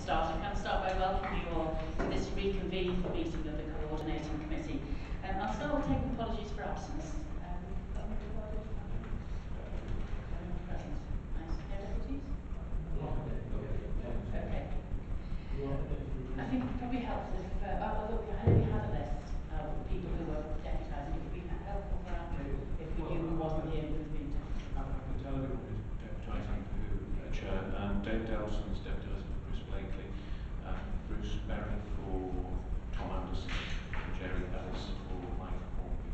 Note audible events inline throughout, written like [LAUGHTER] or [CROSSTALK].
start, I can start by welcoming you all to this reconvened meeting of the Coordinating Committee. Um, I'll start with taking apologies for absence. Um, got anybody? Anyone present? Nice. No deputies? Okay. I think it would be helpful if, uh, oh, look, I only had a list of people who were deputising. It would be helpful for Andrew if we knew who wasn't here who was being deputised. I can tell you who's deputising who, uh, Chair. Um, Dave Delson is deputising for Chris Blakely, uh, Bruce Berry for Tom Anderson, and Jerry Ellis for Mike Hornby,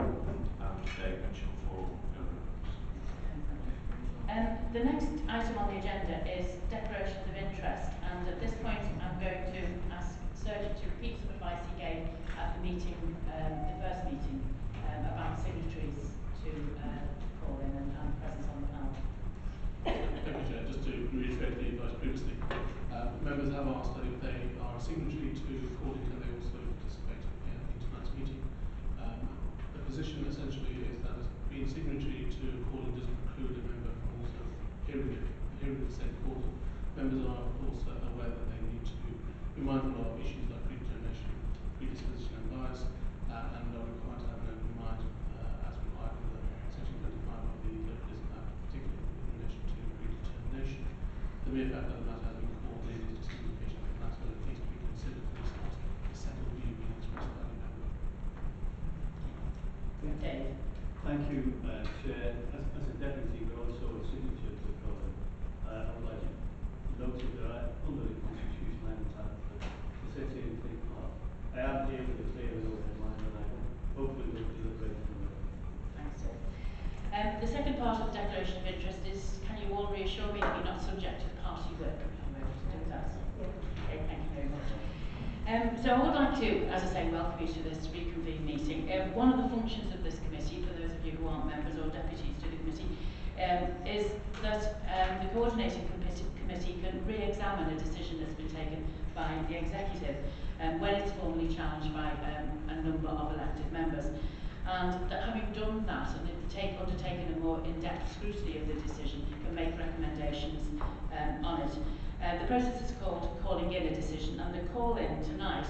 and Dave Mitchell for Bill Rivers. Um, the next item on the agenda is declarations of interest, and at this point I'm going to ask Surjit to repeat some advice he gave at the meeting, um, the first meeting, um, about signatories to uh, call in and, and presence on the panel. Thank you, Chair. Just to reiterate the advice previously, uh, members have asked that if they are a signatory to can they also participate in, in tonight's meeting? Um, the position essentially is that being signatory to calling doesn't preclude a member from also hearing it, hearing the same call. Members are also uh, aware that they need to be mindful of issues like predetermination, predisposition and bias, uh, and are required to have an open mind uh, as required under section 25 of the Prison Act, particularly in relation to predetermination. The mere fact that the matter has been called in is just an indication of the matter that needs to be considered and it's not a settled view being expressed by the member. Dave. Thank you, uh, Chair. As, as a deputy, but also a signature to the code, uh, I would like to note that I, under the Constitution, I am entitled to, to sit here and take part. I am here with a clear and open mind, and I hopefully will deliberate from it. Thanks, Dave. Um, the second part of the declaration of interest is, can you all reassure me that you're not subject to party work? I'm able to do that. Okay, thank you very much. Um, so I would like to, as I say, welcome you to this reconvened meeting. Um, one of the functions of this committee, for those you who aren't members or deputies to the committee, um, is that um, the coordinating committee, committee can re-examine a decision that's been taken by the executive um, when it's formally challenged by um, a number of elected members. And that having done that and take, undertaken a more in-depth scrutiny of the decision, can make recommendations um, on it. Uh, the process is called calling in a decision, and the call-in tonight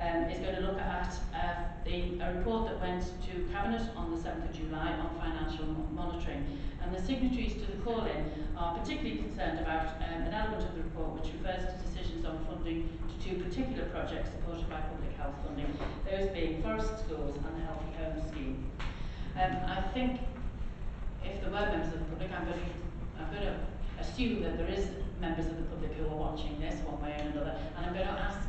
um, is going to look at uh, the, a report that went to Cabinet on the 7th of July on financial monitoring. And the signatories to the call-in are particularly concerned about um, an element of the report which refers to decisions on funding to two particular projects supported by public health funding, those being forest schools and the Healthy Homes Scheme. Um, I think if there were members of the public, I'm going to, I'm going to assume that there is members of the public who are watching this one way or another, and I'm going to ask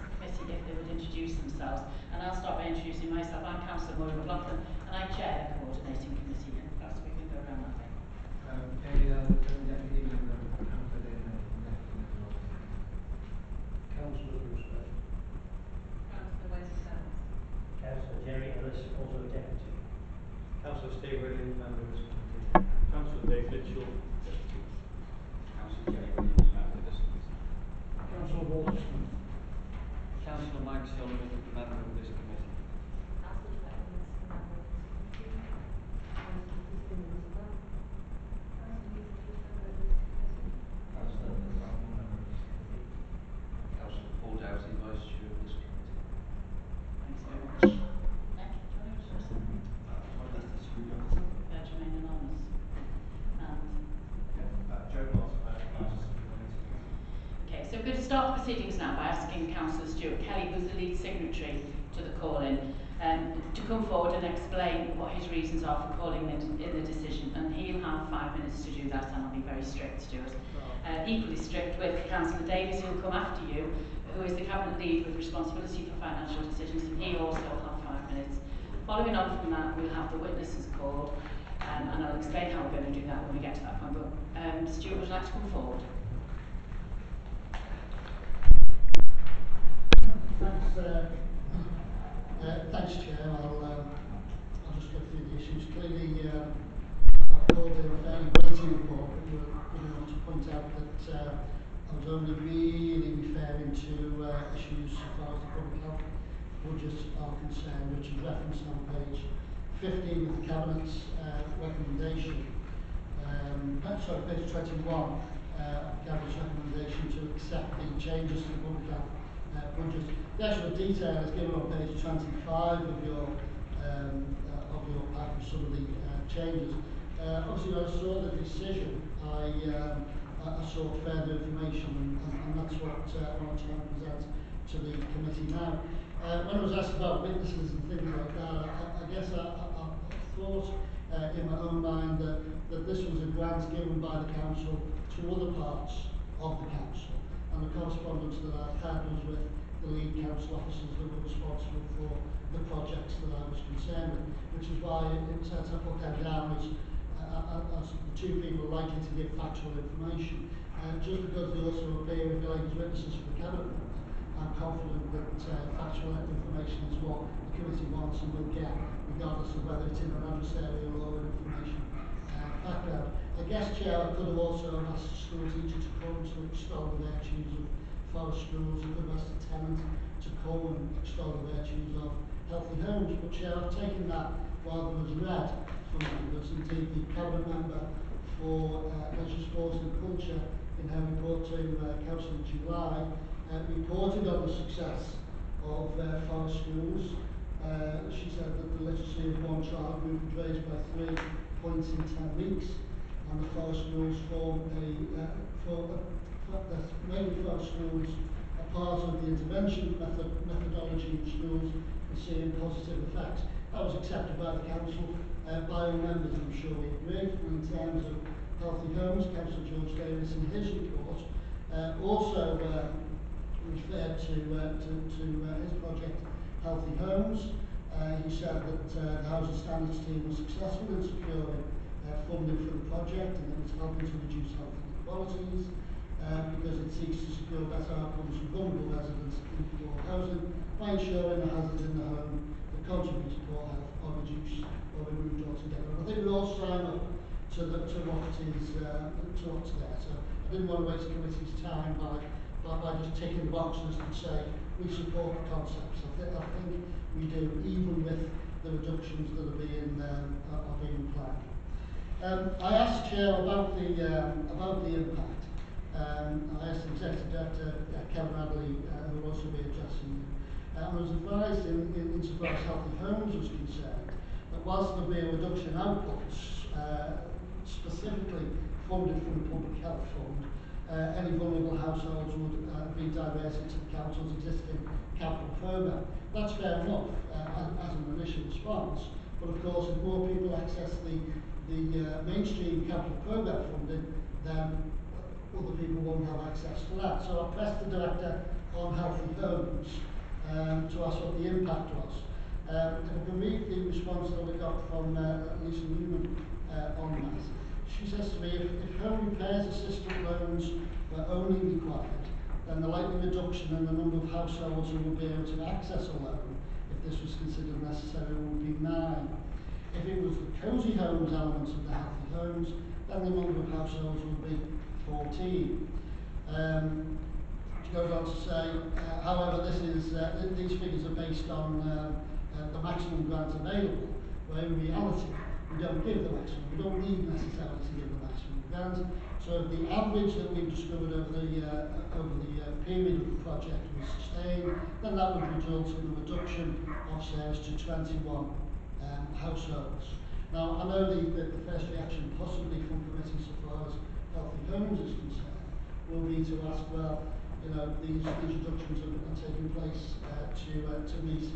if they would introduce themselves. And I'll start by introducing myself. I'm Councillor Maureen McLaughlin, and I chair the coordinating committee. And perhaps we can go around that way. Um, Deputy Member for Council in Councillor Bruce West. Councillor West South. Councillor Jerry Ellis, also deputy. Councillor Steve Williams, member of this committee. Councillor Dave Mitchell, deputy. Councillor Jerry Williams, member of this committee. Councillor Walter Smith. Councillor Mike Sullivan, member of this committee. Councillor Beckman, member of this committee. Councillor Crispin Roosevelt. Councillor Heath, member of this committee. Councillor Brown, member of this committee. Councillor Paul Doughty, vice chair of this committee. Thanks very much. Thank you. Do you want to introduce them? Bear to remain anonymous. And Joe Moss, Council Committee. Okay, so we're going to start proceedings now by asking Councillor Stuart Kelly, who's the lead signatory to the call-in, um, to come forward and explain what his reasons are for calling in, in the decision. And he'll have five minutes to do that, and I'll be very strict, Stuart. Uh, equally strict with Councillor Davies, who'll come after you, who is the Cabinet lead with responsibility for financial decisions, and he also will have five minutes. Following on from that, we'll have the witnesses called, um, and I'll explain how we're going to do that when we get to that point. But um, Stuart, would you like to come forward? Thanks, uh, thanks, Chair. I'll, um, I'll just go through the issues. Clearly, uh, I've called in a fairly weighty report, but we really want to point out that uh, I was only really referring to uh, issues as far as the public health budgets are concerned, which is referenced on page 15 of the Cabinet's uh, recommendation. Um, sorry, page 21 uh, of the Cabinet's recommendation to accept the changes to the public health uh, budget. The actual detail is given on page 25 of your um, uh, of your pack of some of the uh, changes. Uh, obviously, when I saw the decision, I, um, I, sought further information, and, and, that's what uh, I want to present to the committee now. Uh, when I was asked about witnesses and things like that, I, I guess I, I, I thought uh, in my own mind that, that this was a grant given by the council to other parts of the council. And the correspondence that I've had was with the lead council officers that were responsible for the projects that I was concerned with, which is why it, sets up what them down as, uh, as the two people likely to give factual information. Uh, just because they also appear, like, as witnesses for the cabinet I'm confident that uh, factual information is what the committee wants and will get, regardless of whether it's in an adversarial or information uh, background. I guest Chair, could have also asked the school teacher to come to extol the virtues of forest schools, I could have asked the tenant to come and extol the virtues of healthy homes, but Chair, I've taken that there was read from members, indeed the cabinet member for uh, leisure, sports and culture in her report to uh, Council in July uh, reported on the success of uh, forest schools. Uh, she said that the literacy of one child was raised by three points in ten weeks, and the forest schools form a uh, for, for the many forest schools are part of the intervention method, methodology in schools and seeing positive effects. That was accepted by the council, uh, by all members, I'm sure we agree. In terms of healthy homes, Councillor George Davies in his report uh, also uh, referred to, uh, to, to uh, his project Healthy Homes. Uh, he said that uh, the Housing Standards team was successful in securing funding for the project and it's helping to reduce health inequalities uh, because it seeks to secure better outcomes for vulnerable residents in poor housing by ensuring the hazards in the home that contribute to poor health are reduced or removed altogether. And I think we all sign up to, the, to what is uh, to there. So I didn't want to waste the committee's time by by, by just ticking the boxes and say we support the concepts. I, th- I think we do, even with the reductions that are being um, are being planned. Um, I asked Chair about the um, about the impact. Um, I asked the Executive Director uh, Kevin Adderley, uh, who will also be addressing you. Uh, I was advised in, in, insofar as Healthy Homes was concerned that whilst there'll be a reduction in outputs, uh, specifically funded from the Public Health Fund, uh, any vulnerable households would uh, be diverted to the council's existing capital programme. That's fair enough uh, as an initial response, but of course if more people access the, the uh, mainstream capital programme funding, then other people won't have access to that. So I pressed the director on healthy homes um, to ask what the impact was. Um, and I can read the response that we got from uh, Lisa Newman uh, on that. She says to me, if, if home repairs assistant loans were only required, then the likely reduction in the number of households who would be able to access a loan, if this was considered necessary, would be nine. If it was the cosy homes element of the healthy homes, then the number of households would be 14. Um, she goes on to say, uh, however, this is, uh, these figures are based on um, uh, the maximum grant available, where in reality, we don't give the maximum. We don't need necessarily to give the maximum grant. So the average that we've discovered over the, uh, over the uh, period of the project was sustained, then that would result in the reduction of sales to 21 um, households. Now, I know the, the, the first reaction possibly from committee so far as healthy homes is concerned will be to ask, well, you know, these, reductions are, are taking place uh, to, uh, to meet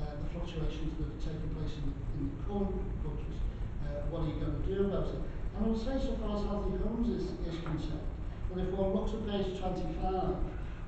uh, the fluctuations that are taking place in the, in the current budget. Uh, what are you going to do about it? And I would say so far as healthy homes is, is concerned, that if one looks at page 25,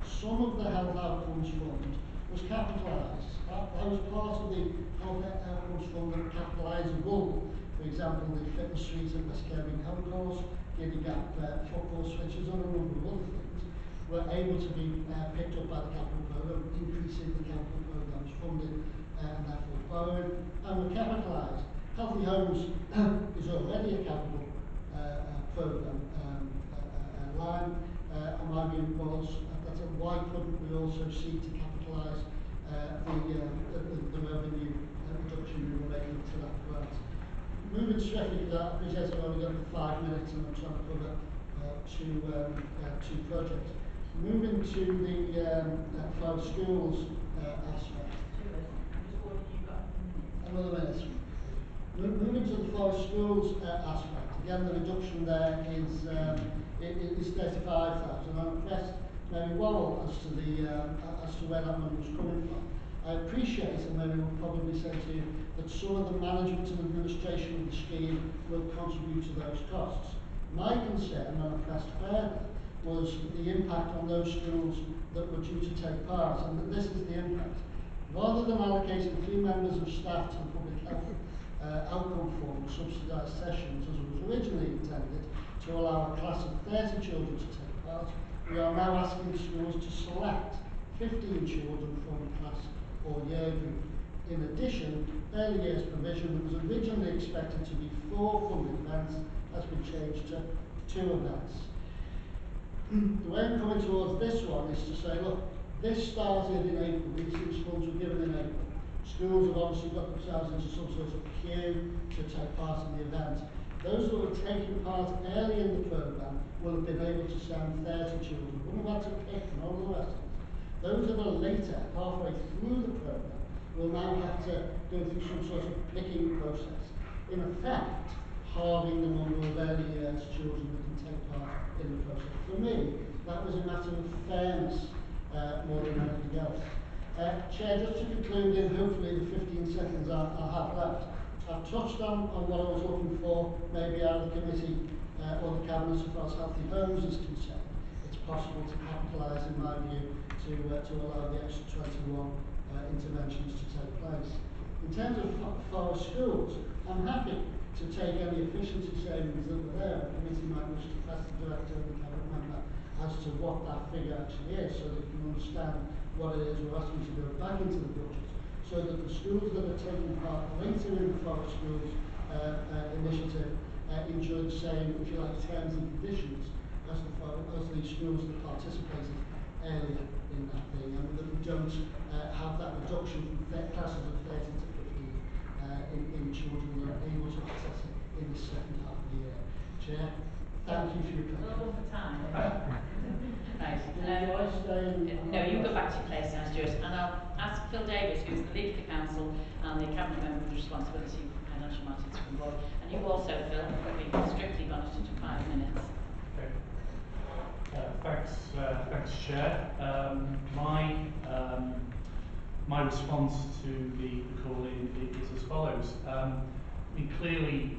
some of the health outcomes fund was capitalised. That, that was part of the health outcomes fund that capitalisable. For example, the fitness suite at West Kirby Concourse, Giddy Gap uh, football switches, and a number of other things were able to be uh, picked up by the capital programme, increasing the capital programme's funding uh, and therefore borrowing, and were capitalised. Healthy Homes [COUGHS] is already a capital uh, uh, programme um, uh, uh, line, uh, and my view was uh, that uh, why couldn't we also seek to uh, the, uh, the, the, revenue uh, reduction we were making to that grant. Moving swiftly, because I appreciate I've only got five minutes and I'm trying to cover uh, two, um, uh, two projects. Moving to the um, uh, five schools uh, aspect. Another minute. Moving to the forest schools uh, aspect, again, the reduction there is, um, it, it is thirty-five thousand. I'm impressed, Mary well as to the, um, as to where that money was coming from. I appreciate, and Mary will probably say to you, that some of the management and administration of the scheme will contribute to those costs. My concern, and I pressed further, was the impact on those schools that were due to take part, and that this is the impact. Rather than allocating three members of staff to the public health uh, outcome form subsidised sessions as was originally intended to allow a class of 30 children to take part, we are now asking schools to select 15 children from a class or year group. In addition, early years provision was originally expected to be four funded events has been changed to two events. the way I'm coming towards this one is to say, look, this started in April, these six funds were given in April. Schools have obviously got themselves into some sort of queue to take part in the event. Those who have taken part early in the programme will have been able to send 30 children, wouldn't have to pick and all the rest of it. Those that are later, halfway through the programme, will now have to go through some sort of picking process. In effect, halving the number of early years children that can take part in the process. For me, that was a matter of fairness uh, more than anything else. Uh, Chair, just to conclude in hopefully the 15 seconds I, I have left, I've touched on, on what I was looking for, maybe out of the committee uh, or the cabinet as far as healthy homes is concerned. It's possible to capitalise, in my view, to, uh, to allow the extra 21 uh, interventions to take place. In terms of fo- forest schools, I'm happy to take any efficiency savings that were there. The committee might wish to press the director and the cabinet member as to what that figure actually is, so that you can understand what it is we're asking to go back into the budget, so that the schools that are taking part later in the forest schools uh, uh, initiative uh, enjoy the same, if you like, terms and conditions as the, as the schools that participated earlier in that thing, and that we don't have that reduction from classes of 30 to 15 uh, in, in children that are able to access it in the second half of the year. Chair, thank you for your Well comment. done for time. right. Do I stay Um, no, you go back to your place now, Stuart, and I'll ask Phil Davies, who's the leader of the council and the cabinet member with responsibility for financial matters from board. And you also, Phil, be strictly monitored to five minutes. Okay. Uh, Thanks, uh, thanks, Chair. Um, My, um, my response to the the call-in is as follows. Um, I mean, clearly,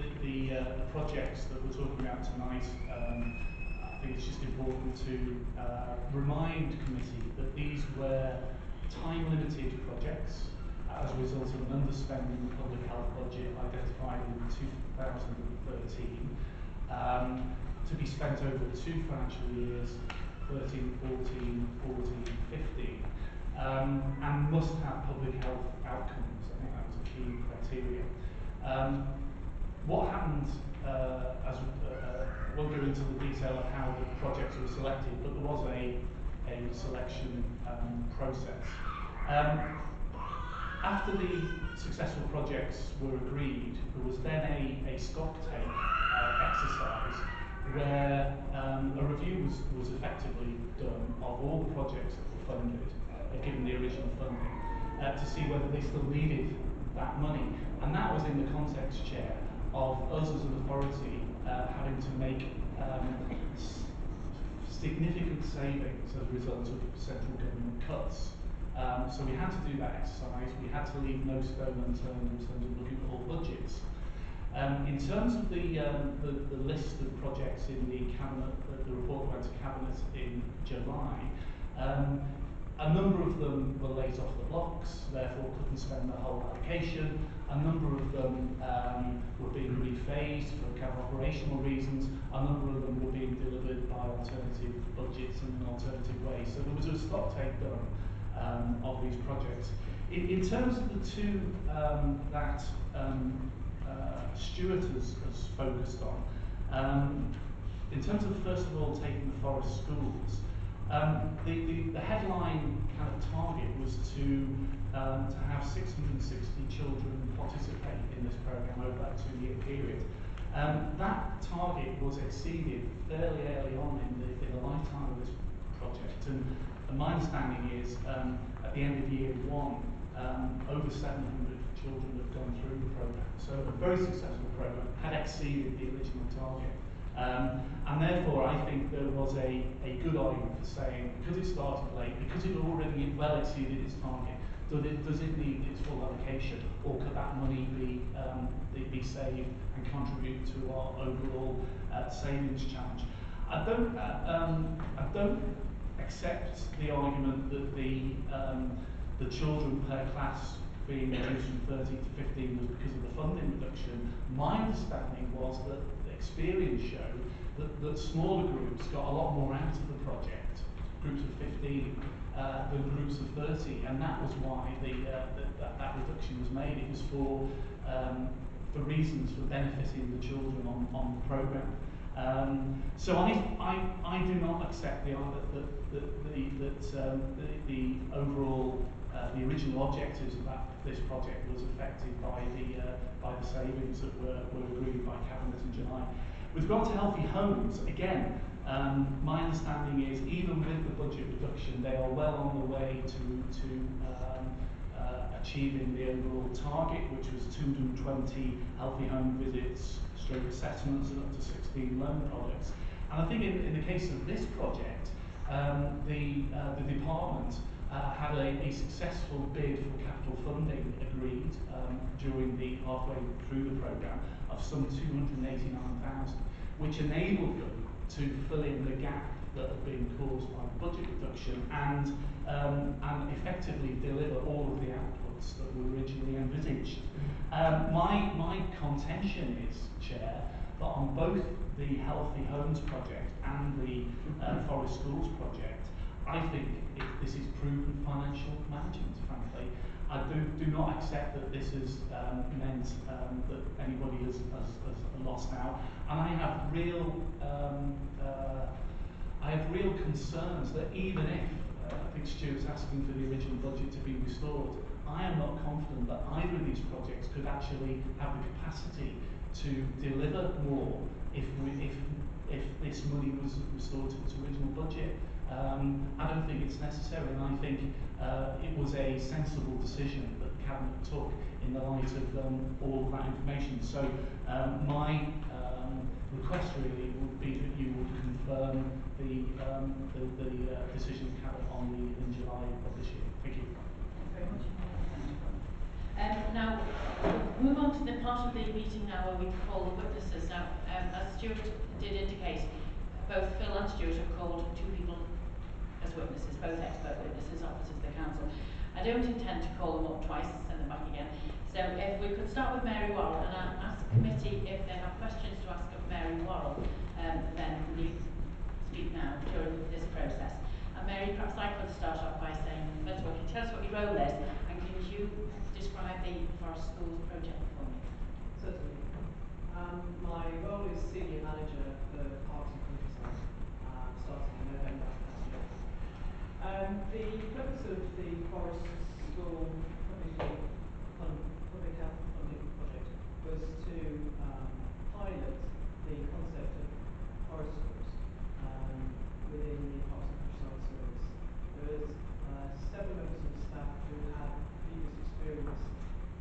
the, the, uh, projects that we're talking about tonight, um, I think it's just important to uh, remind committee that these were time-limited projects as a result of an underspending the public health budget identified in 2013 um, to be spent over two financial years, 13, 14, 14, 15, um, and must have public health outcomes. I think that was a key criteria. Um, what happened, uh, as uh, won't go into the detail of how the projects were selected, but there was a, a selection um, process. Um, after the successful projects were agreed, there was then a, a stock take uh, exercise where um, a review was, was effectively done of all the projects that were funded, uh, given the original funding, uh, to see whether they still needed that money. And that was in the context, Chair, of us as an authority uh, having to make um, significant savings as a result of central government cuts. Um, so we had to do that exercise. We had to leave no stone unturned in terms of looking at all budgets. Um, in terms of the, um, the, the list of projects in the cabinet, the, the report went to cabinet in July, um, a number of them were late off the blocks, therefore couldn't spend the whole allocation. A number of them um, were being rephased for kind of operational reasons. A number of them were being delivered by alternative budgets in an alternative way. So there was a stock take done um, of these projects. In, in terms of the two um, that um, uh, Stuart has, has focused on, um, in terms of first of all taking the forest schools, um, the, the, the headline kind of target was to um, to have 660 children participate in this program over that two-year period. Um, that target was exceeded fairly early on in the, in the lifetime of this And, and my understanding is um, at the end of year one, um, over 700 children have gone through the programme. So a very successful programme, had exceeded the original target. Um, and therefore, I think there was a, a good argument for saying, because it started late, because it already well exceeded its target, does it, does it need its full allocation, or could that money be, um, be saved and contribute to our overall uh, savings challenge? I don't, uh, um, I don't accept the argument that the um, the children per class being reduced from 30 to 15 was because of the funding reduction. My understanding was that experience showed that, that smaller groups got a lot more out of the project, groups of 15 uh, than groups of 30, and that was why the, uh, the, that, that reduction was made. It was for um, for reasons for benefiting the children on, on the programme. Um, so I, I, I do not accept the that, that, that, that um, the, the overall uh, the original objectives of that, this project was affected by the, uh, by the savings that were, were agreed by Cabinet in July. With regard to healthy homes, again, um, my understanding is even with the budget reduction, they are well on the way to, to um, uh, achieving the overall target, which was 220 healthy home visits, stroke assessments, and up to 16 loan projects. And I think in, in the case of this project, um, the, uh, the department uh, had a, a successful bid for capital funding agreed um, during the halfway through the programme of some 289,000, which enabled them to fill in the gap that had been caused by the budget reduction and, um, and effectively deliver all of the outputs that were originally envisaged. Um, my, my contention is, Chair, that on both the Healthy Homes project and the uh, Forest Schools project, I think it, this is proven financial management, frankly. I do, do not accept that this has um, meant um, that anybody has, has, has lost out. And I have real, um, uh, I have real concerns that even if, uh, I think Stuart's asking for the original budget to be restored, I am not confident that either of these projects could actually have the capacity to deliver more if, if, if this money was restored to its original budget. Um, I don't think it's necessary, and I think uh, it was a sensible decision that the Cabinet took in the light of um, all of that information. So um, my um, request really would be that you would confirm the, um, the, the uh, decision of Cabinet on the in July of this year. Thank you. Thanks very much. Um, now, we'll move on to the part of the meeting now where we call the witnesses. Now, um, as Stuart did indicate, both Phil and Stuart have called two people as witnesses, both expert witnesses, officers of the council. I don't intend to call them up twice and send them back again. So if we could start with Mary Worrell and I ask the committee if they have questions to ask of Mary Worrell, um, then please speak now during this process. And Mary, perhaps I could start off by saying, first of all, can you tell us what your role is and can you describe the Forest Schools project for me? Certainly. Um, my role is senior manager for Parks and Countryside, uh, starting in November. Um, the purpose of the Forest School fund, public health funding project was to um, pilot the concept of forest schools um, within the Parks and Countryside service. There was uh, several members of staff who had previous experience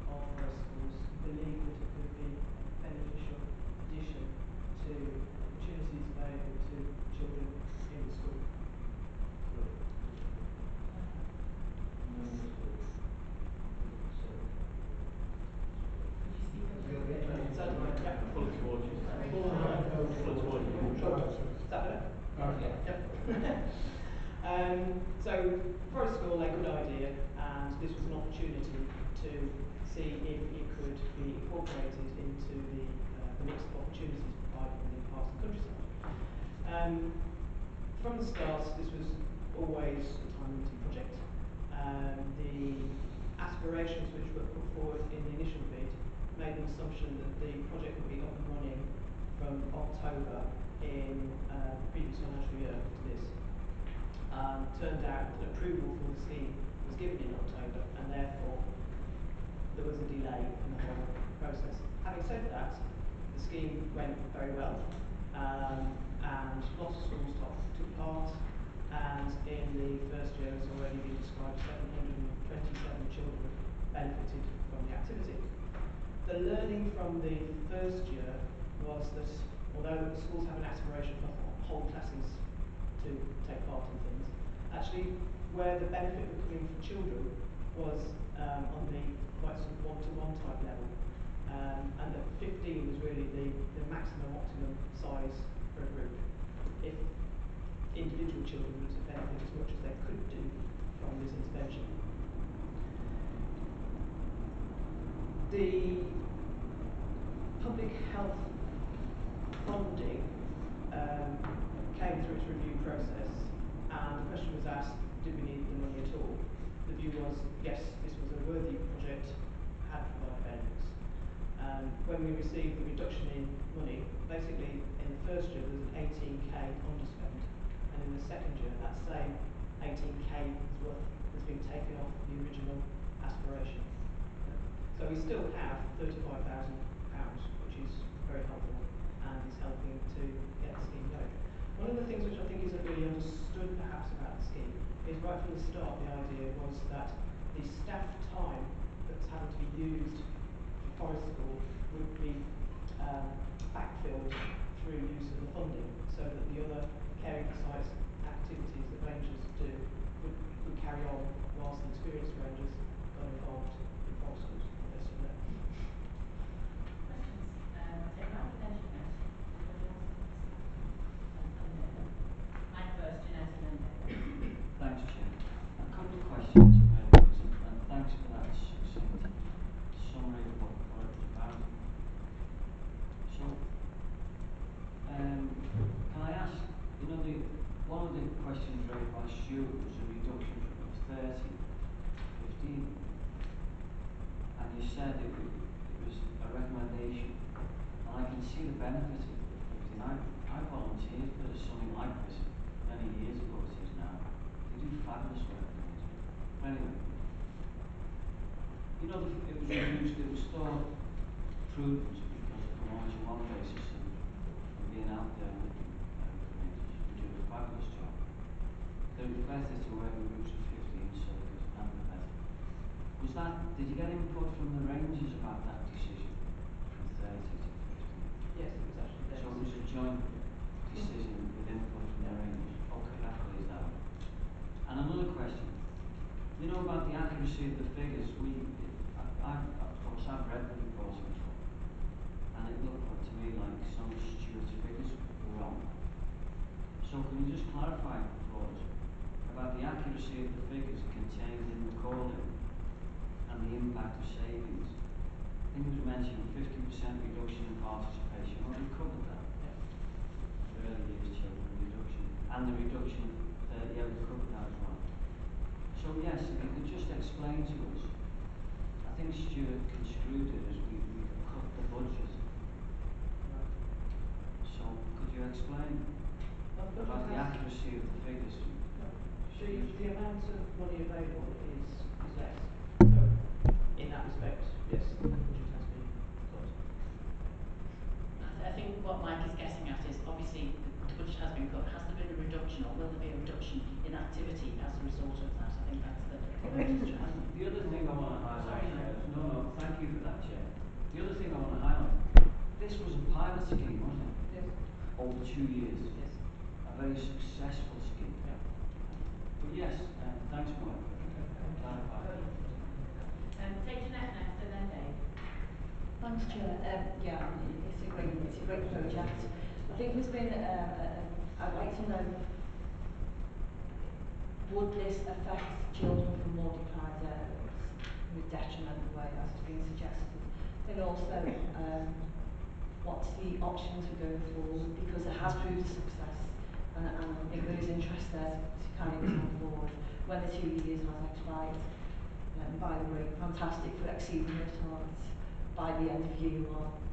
of forest schools believed that it could be a beneficial addition to opportunities available to children in the school. Certainly, yeah. Full towards you. Full Full towards you. Is that better? Yep. Um, so, Forest School, a good idea, and this was an opportunity to see if it could be incorporated into the, uh, the mix of opportunities provided within parts of the countryside. Um, from the start, this was always a time-limited project. Um, the aspirations which were put forward in the initial bid made an assumption that the project would be up and running from October in uh, the previous financial year to this. Um, turned out that approval for the scheme was given in October and therefore there was a delay in the whole process. Having said that, the scheme went very well um, and lots of schools took, part and in the first year as already been described, seven hundred and twenty-seven children benefited from the activity. The learning from the first year was that although the schools have an aspiration for whole classes to take part in things, actually where the benefit was coming for children was um, on the quite sort of one-to-one type level. Um, and that 15 was really the, the maximum optimum size for a group. If individual children would to benefit as much as they could do from this intervention. The public health funding um, came through its review process and the question was asked, did we need the money at all? The view was, yes, this was a worthy project, had provided benefits. Um, when we received the reduction in money, basically in the first year there was an 18k underspend and in the second year that same 18k worth has been taken off the original aspiration. So we still have thirty-five thousand pounds, which is very helpful and is helping to get the scheme going. One of the things which I think isn't really understood perhaps about the scheme is right from the start the idea was that the staff time that's having to be used for forest school would be um, backfilled through use of the funding so that the other caring for sites activities that rangers do would, would carry on whilst the experienced rangers got involved in forest schools. Yes, or no? Questions? Um, I'll take that one then, Jeanette. Mike first, Jeanette, and then David. Thanks, Chair. A couple of questions, uh, and and thanks for that succinct summary of what, what it was about. So, um, can I ask, you know, the, one of the questions raised by Stuart was a reduction from 30 to 15. And you said it, wa- it was a recommendation, and I can see the benefit of the 15. I, I volunteered for something like this many years ago, it is now. They do fabulous work. there. Anyway, you know, the, it was reduced, it was thought prudent because of the one-to-one basis and, and being out there with the uh, communities, you do a fabulous job. That it was better to work in groups of 15 so it was and the better. Was that, did you get input from the rangers about that decision from 30 to 15? Yes, it was actually there. So it was a joint decision with input from the rangers. Okay, that clears that. And another question. You know about the accuracy of the figures. We, Of course, I've read the reports before, and it looked like to me like some of Stuart's figures were wrong. So can you just clarify for us about the accuracy of the figures contained in the calling and the impact of savings? I think it was mentioned fifty percent reduction in participation. Well, we covered that. The early years children reduction and the reduction uh, yeah, we covered that as well. So yes, if you could just explain to us. I think Stuart construed it as we, we cut the budget. So could you explain Well, the about budget the has- accuracy of the figures? The, the amount of money available is, is less. So, in that respect, yes, the budget has been cut. I I think what Mike is getting at is obviously the budget has been cut. Has there been a reduction or will there be a reduction in activity as a result of that? I think that's the point he's trying to The other thing I want to highlight, Sorry, Chair, no. no, no, thank you for that, Chair. The other thing I want to highlight, this was a pilot scheme, wasn't it? Yes. Over two years. Yes. A very successful scheme. Yeah. But yes, uh, thanks, Mike. Clarify. Um, take Jeanette next and then Dave. Thanks, Chair. Um, yeah, it's a great, it's a great project. I think there's been, a, a, I'd like to know, would this affect children from more deprived areas in a detrimental way, as has been suggested? Then also, um, what's the options for going forward, because it has proved a success, and, and I think there is interest there to, carry this on forward when the two years has expired. Um, by the way, fantastic for exceeding your targets by the end of year one.